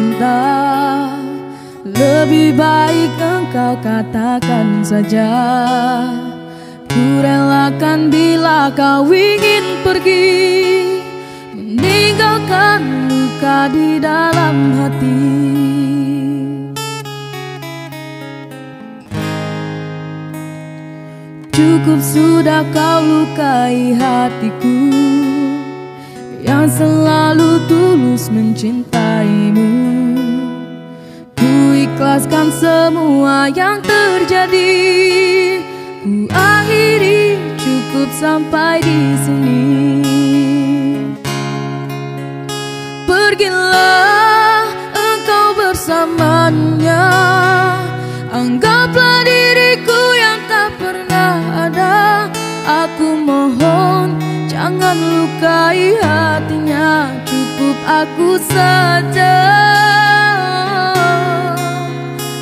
cinta. Lebih baik engkau katakan saja Ku relakan bila kau ingin pergi. Meninggalkan luka di dalam hati. Cukup sudah kau lukai hatiku Yang selalu tulus mencintaimu. Ku ikhlaskan semua yang terjadi. Ku akhiri cukup sampai di sini. Pergilah engkau bersamanya. Anggaplah diriku yang tak pernah ada. Aku mohon jangan lukai hatinya Cukup aku saja.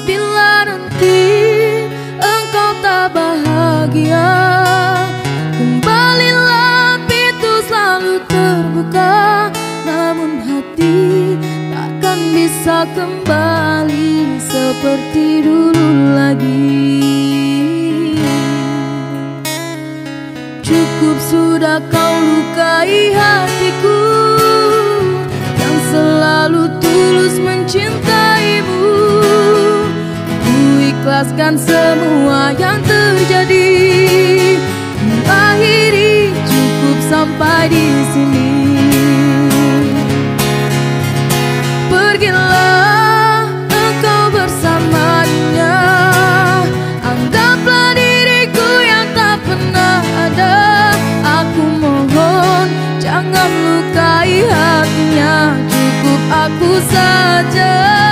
Bila nanti engkau tak bahagia Kembalilah pintu selalu terbuka. Namun hati takkan bisa kembali seperti dulu lagi Cukup sudah kau lukai hatiku Yang selalu tulus mencintaimu. Ku ikhlaskan semua yang terjadi Akhiri cukup sampai di sini Cukup aku saja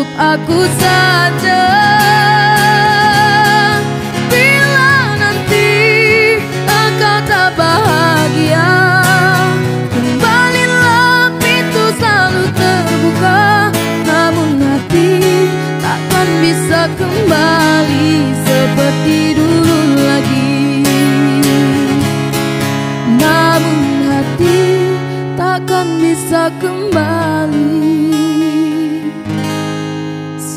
Cukup aku saja. Bila nanti engkau tak bahagia Kembalilah pintu selalu terbuka. Namun hati takkan bisa kembali seperti dulu lagi. Namun hati takkan bisa kembali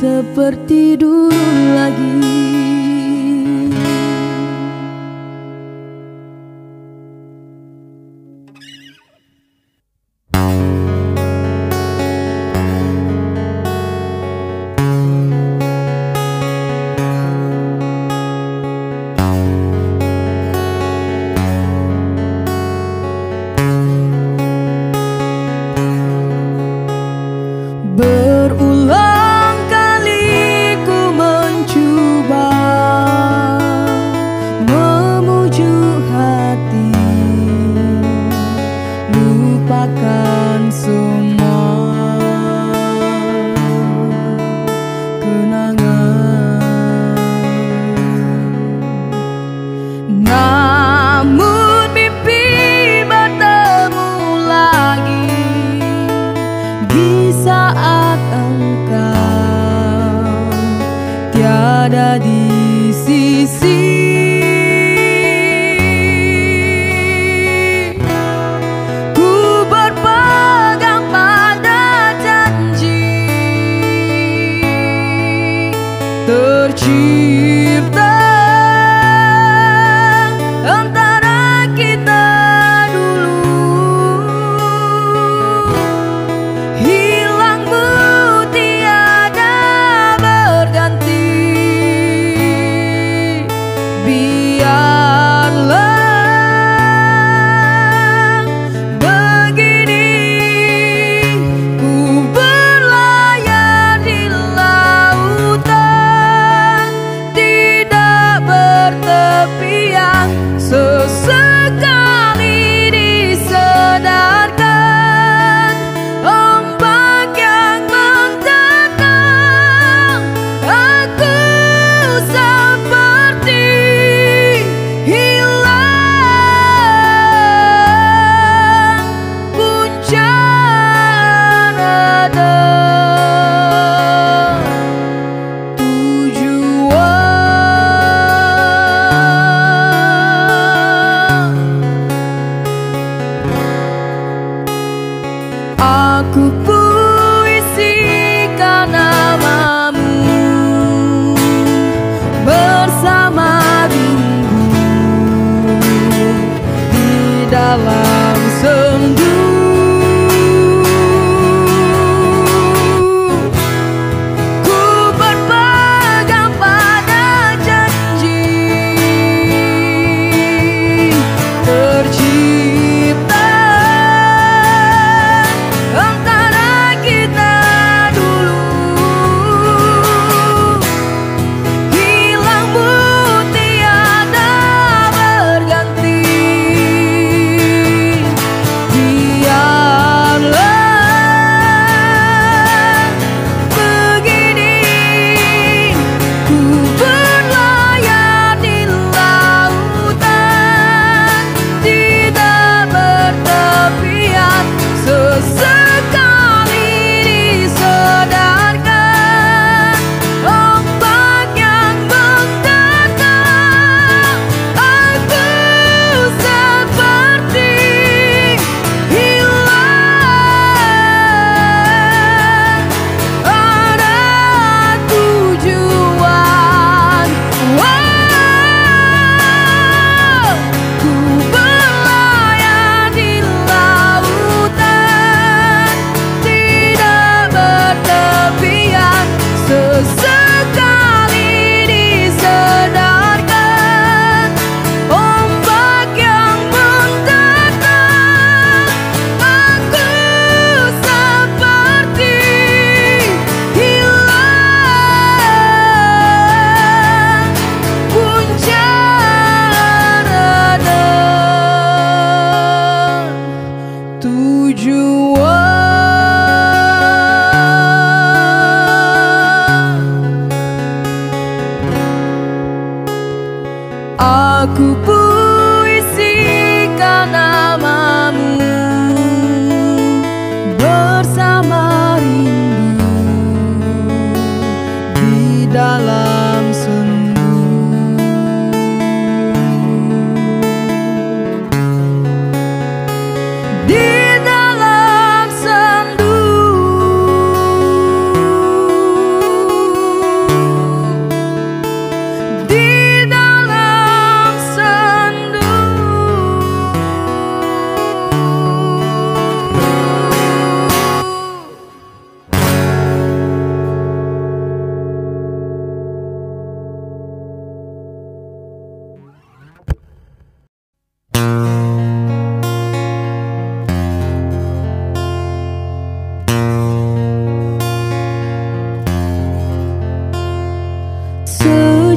Seperti dulu lagi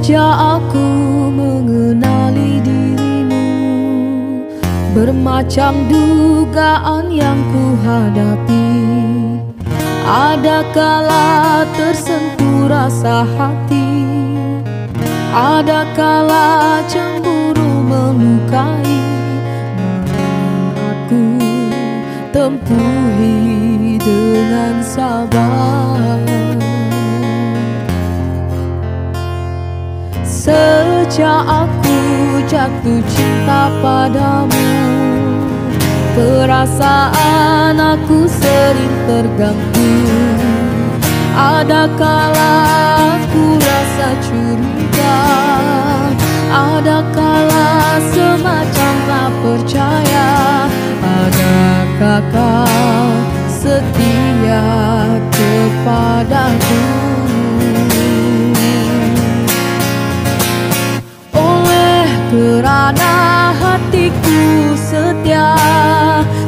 Sejak aku mengenali dirimu. Bermacam dugaan yang ku hadapi Ada kala tersentuh rasa hati? Ada kala cemburu melukai? Aku tempuhi dengan sabar Sejak aku jatuh cinta padamu Perasaan aku sering terganggu. Ada kala aku rasa curiga? Ada kala semacam tak percaya? Adakah kau setia kepadaku Kerana hatiku setia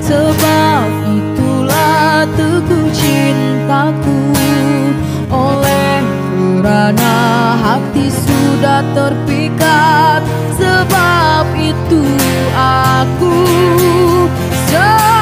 Sebab itulah teguh cintaku. Oleh kerana hati sudah terpikat Sebab itu aku kamu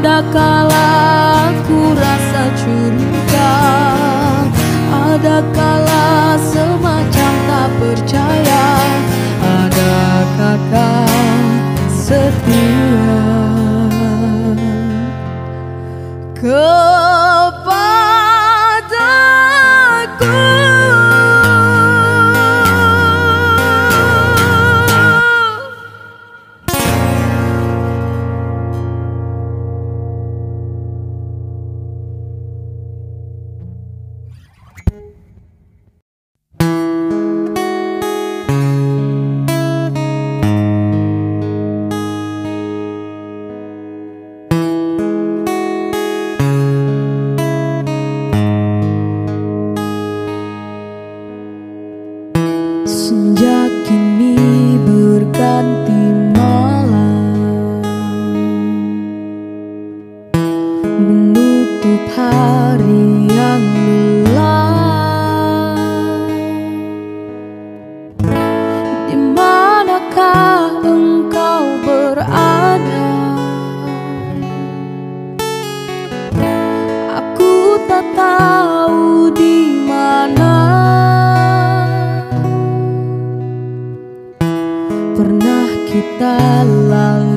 Ada kala aku rasa curiga? Ada kala semacam tak percaya? Ada kakak setia kita lalu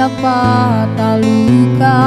siapa tak luka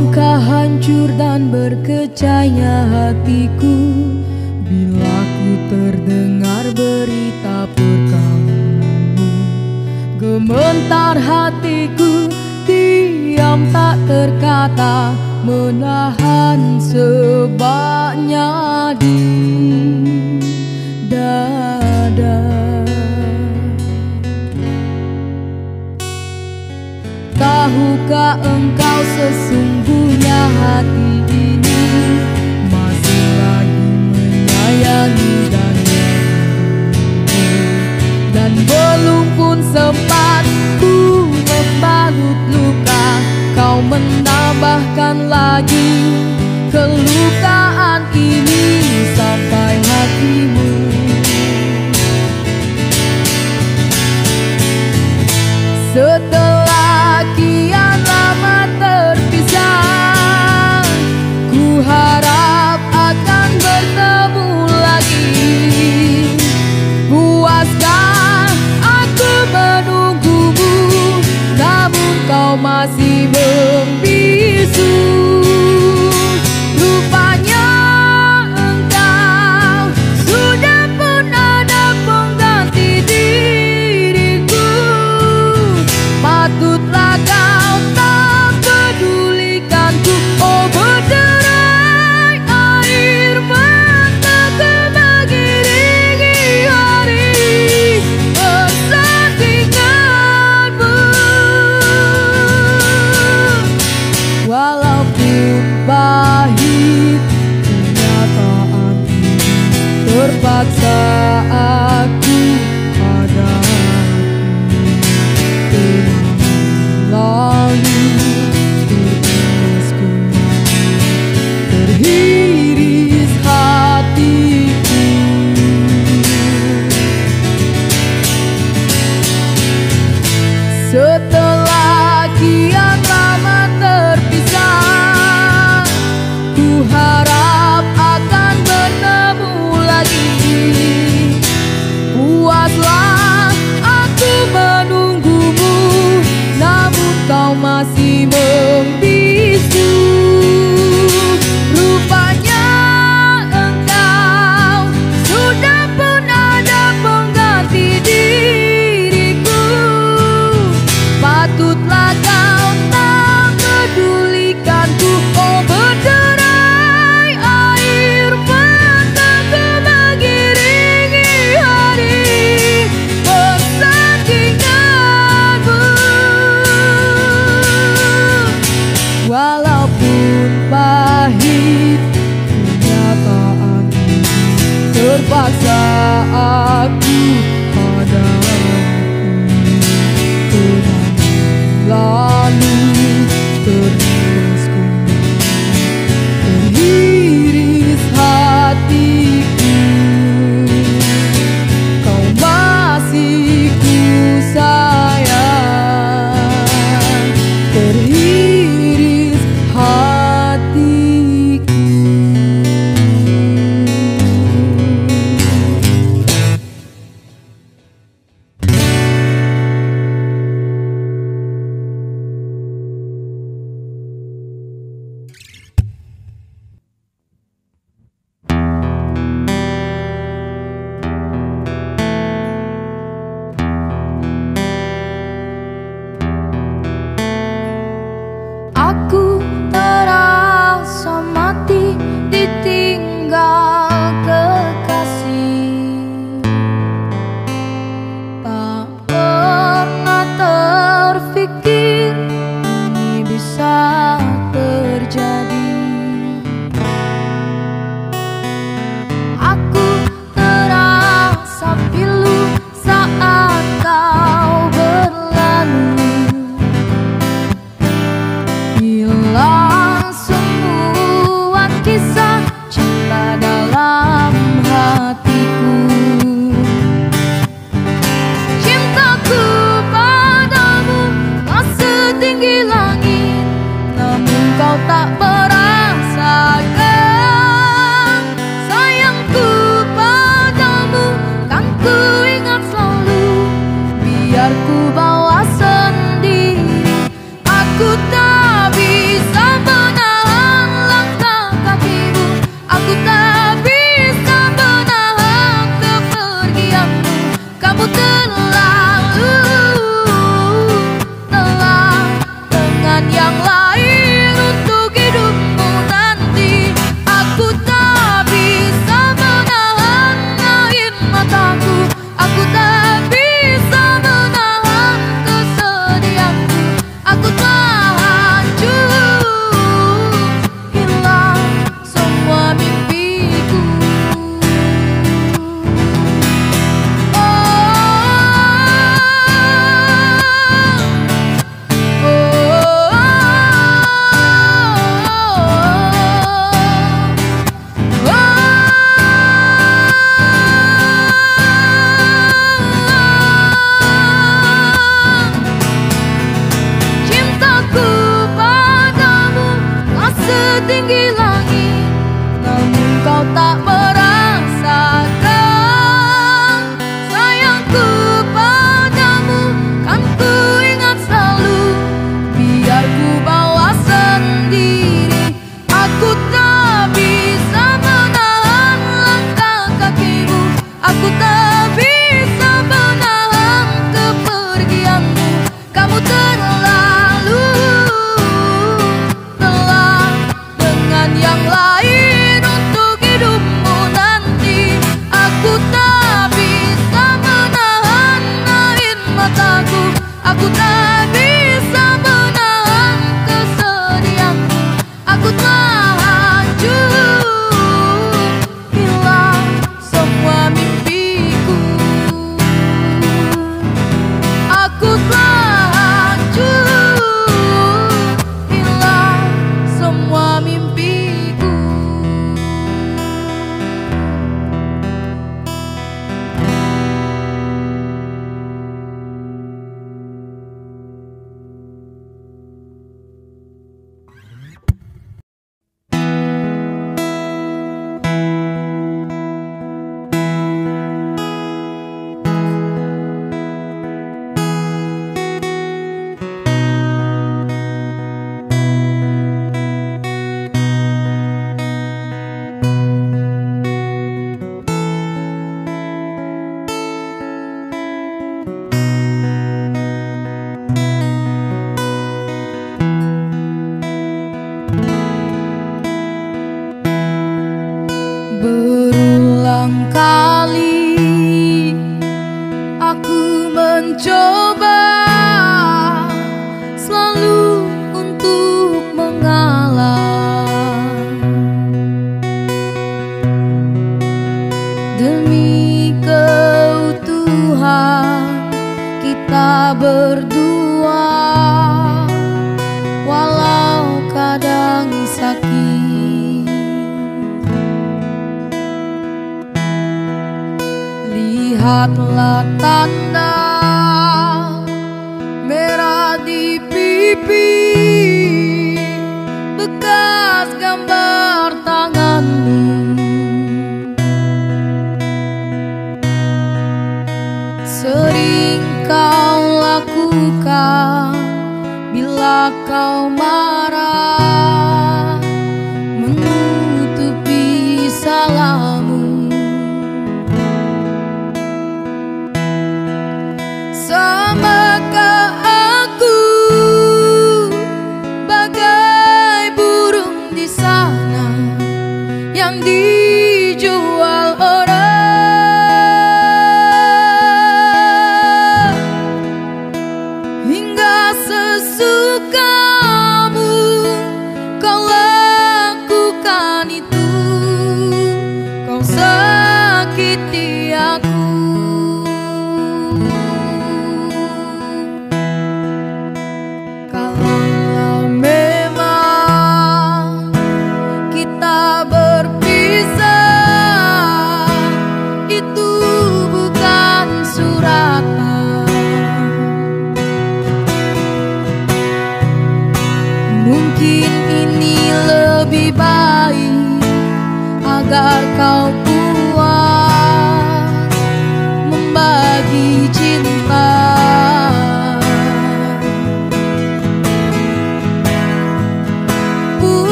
Alangkah hancur dan berkecahnya hatiku. Bila ku terdengar berita perkawianmu Gementar hatiku diam tak terkata Menahan sebabnya di Tahukah engkau sesungguhnya hati ini Masih lagi menyayangi dan Dan belum pun sempat ku membalut luka Kau menambahkan lagi kelukaan ini sampai hatimu God's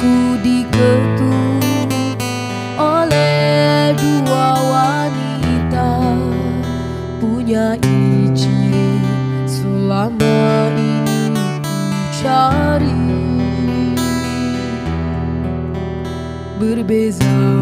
Aku diketuk oleh dua wanita. Punya ciri selama ini ku cari. Berbeza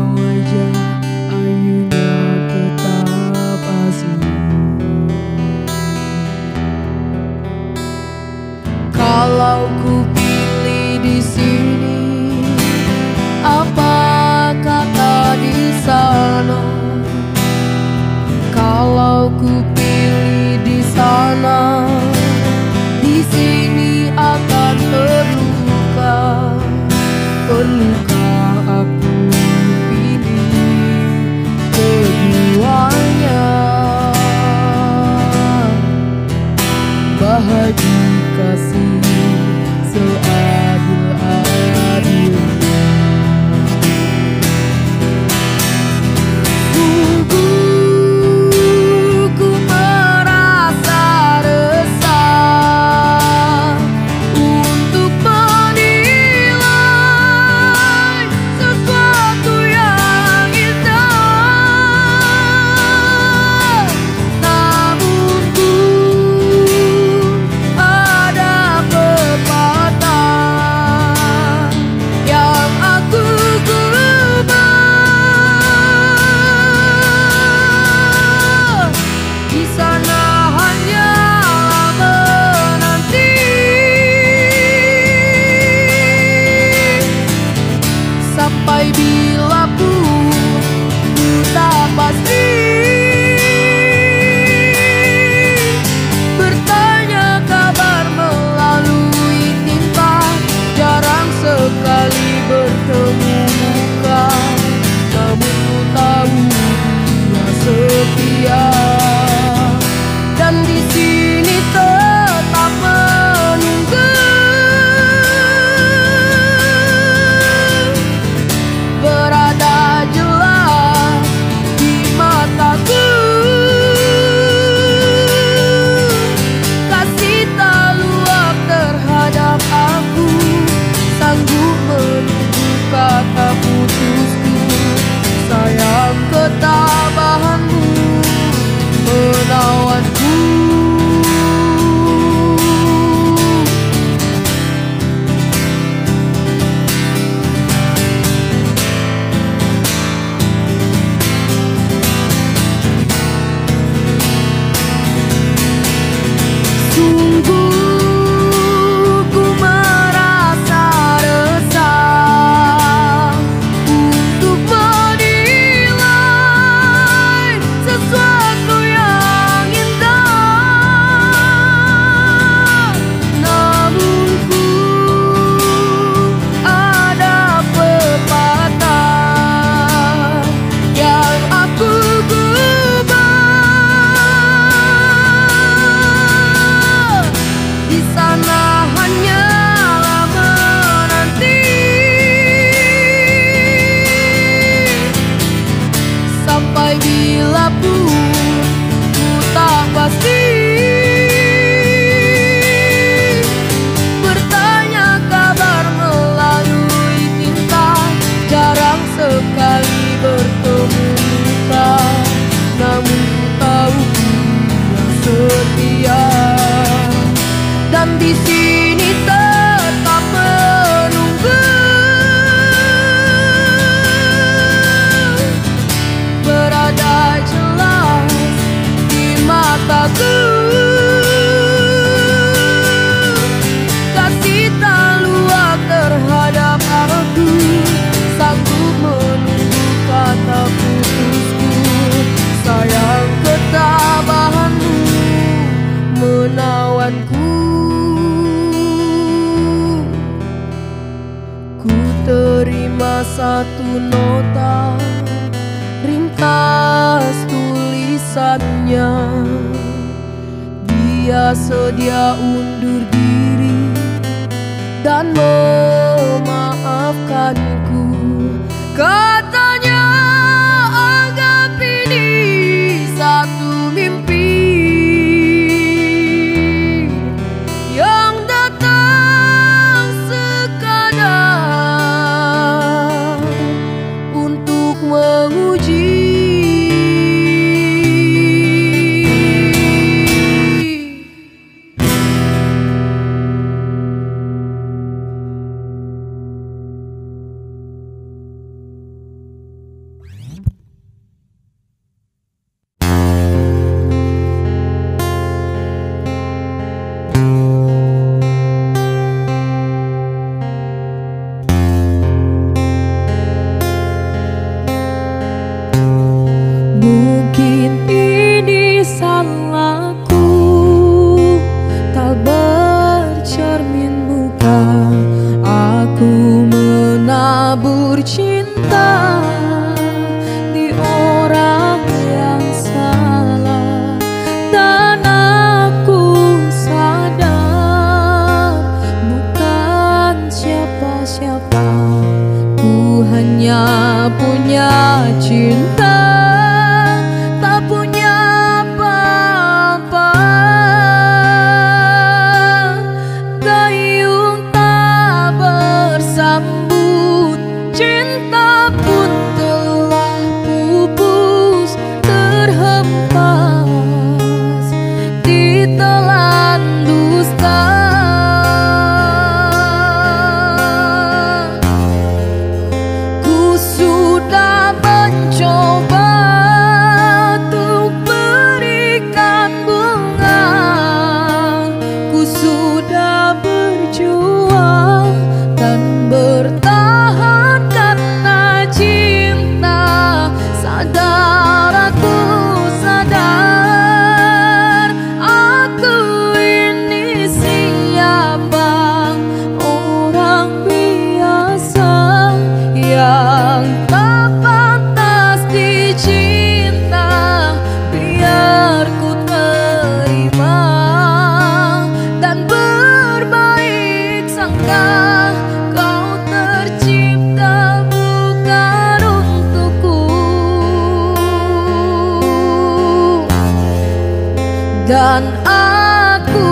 dan aku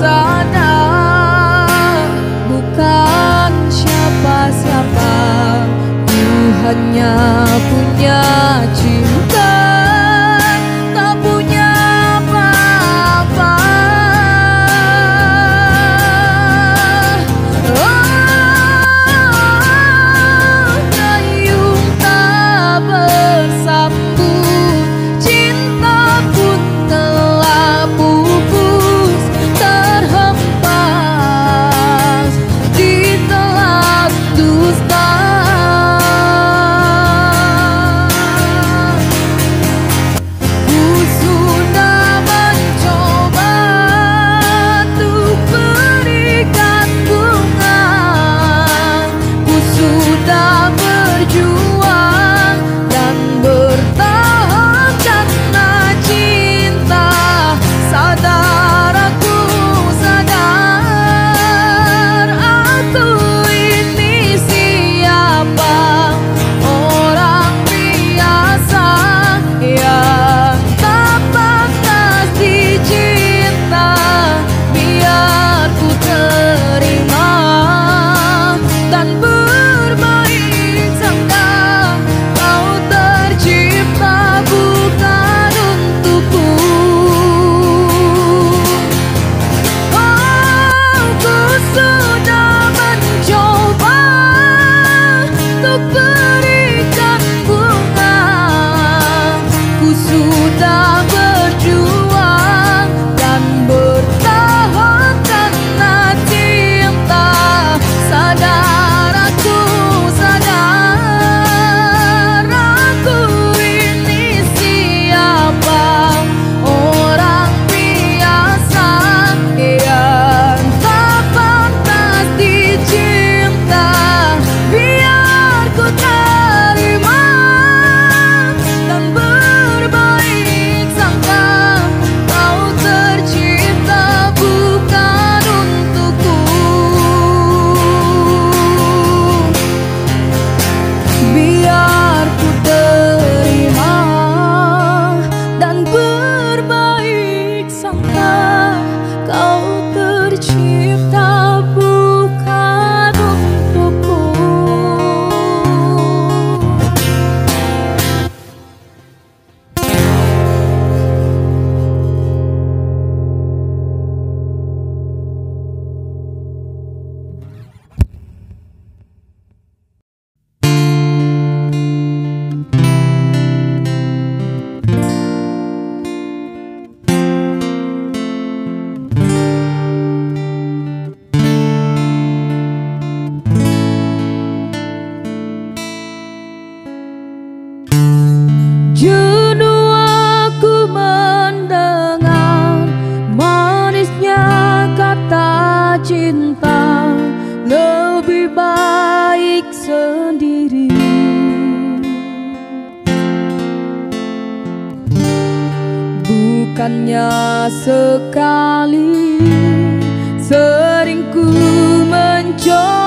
sadar bukan siapa-siapa ku hanya punya cinta 就